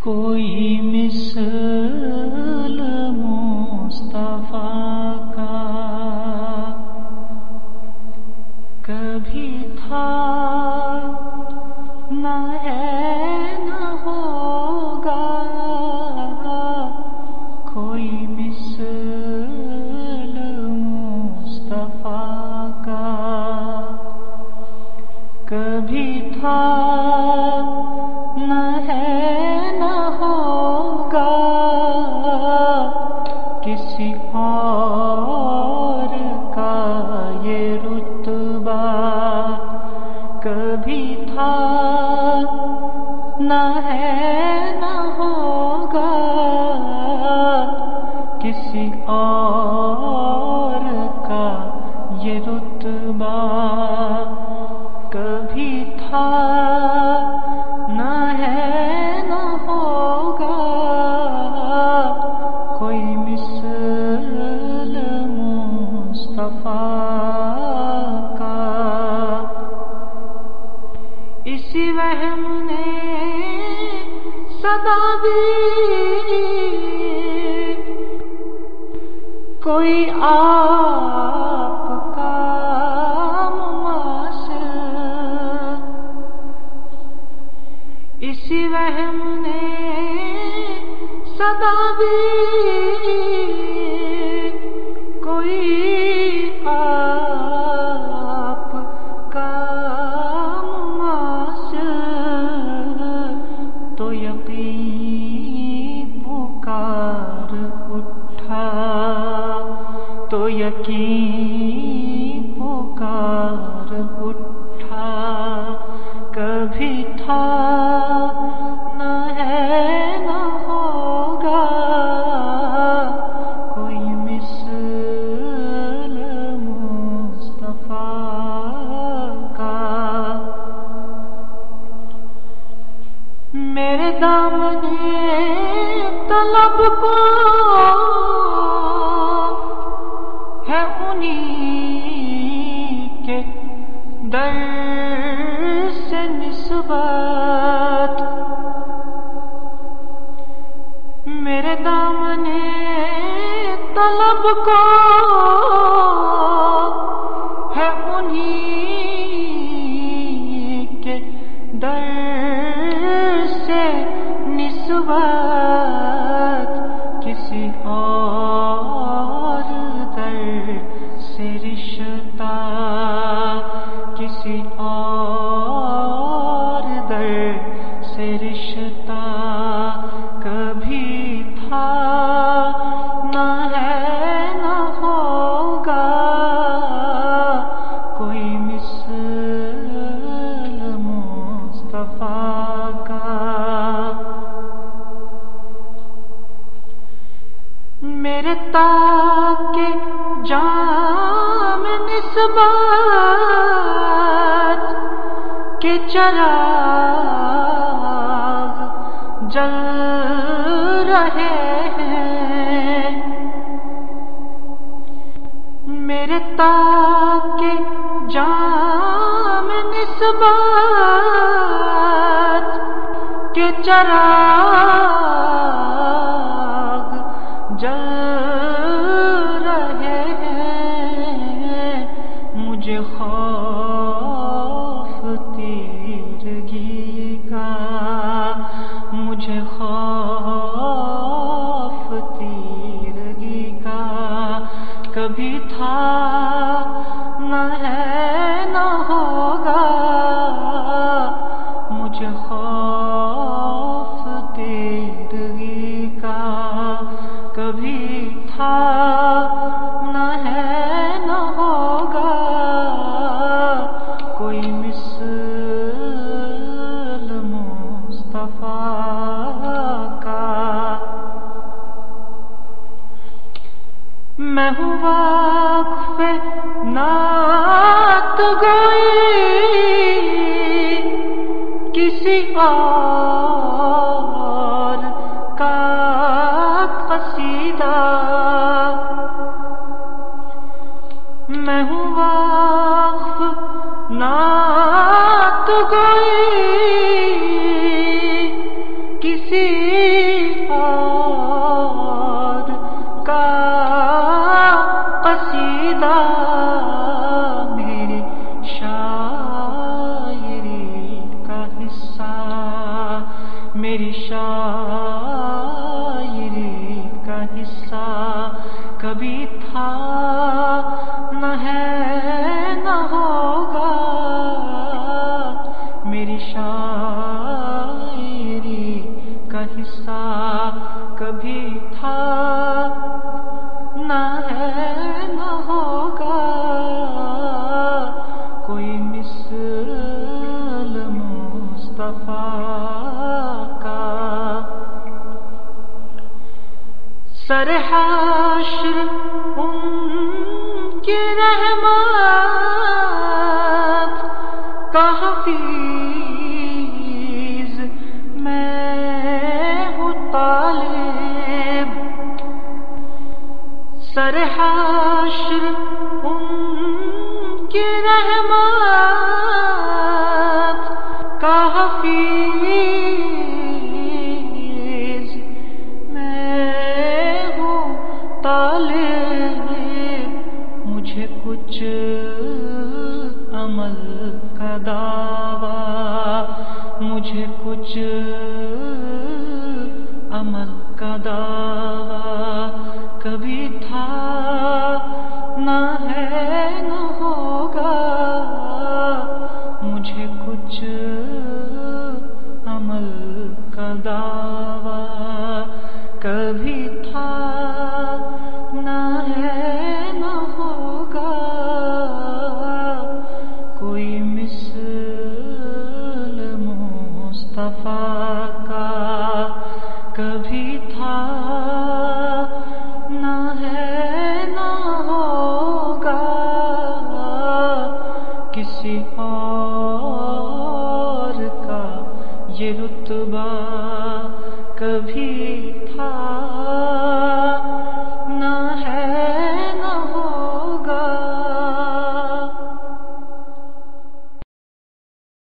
کوئی مثل مصطفیٰ تھا۔ نہ ہے نہ ہوگا۔ کسی اور کا یہ رتبہ کبھی تھا۔ کوئی آپ کا مماثل۔ اسی وہم نے صدا دی۔ کی پکار اٹھ در سے نسبت میرے دامن طلب کو میرے تاکہ جام نسبت کے چراغ جل رہے ہیں۔ میرے تاکہ جام نسبت کے چراغ مثل مصطفیٰ کا میں ہوں واقف نعت گوئی کسی اور نات گوئی کسی کی رحمت کا حفیظ میں ہوں طالب سر حشر ان کی رحمت کا حفیظ کچھ عمل کا دعویٰ مجھے کچھ عمل کا دعویٰ۔ کبھی تھا نہ ہے، نہ ہوگا مجھے کچھ عمل کا دعویٰ۔ کبھی یہ رتبہ کبھی تھا۔